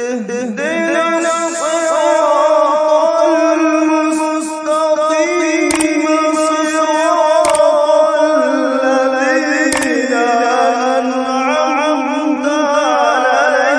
اهدنا الصراط المستقيم صراط الذين أنعمت عليهم.